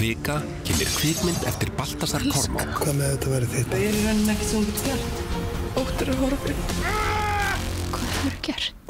Kvika kynir kvikmynd eftir Baltasar Kormák. Hvað með þetta verið þitt? Það er í rauninni ekkert sem þú getur gert. Óttur er horfinn. Hvað hefur gert?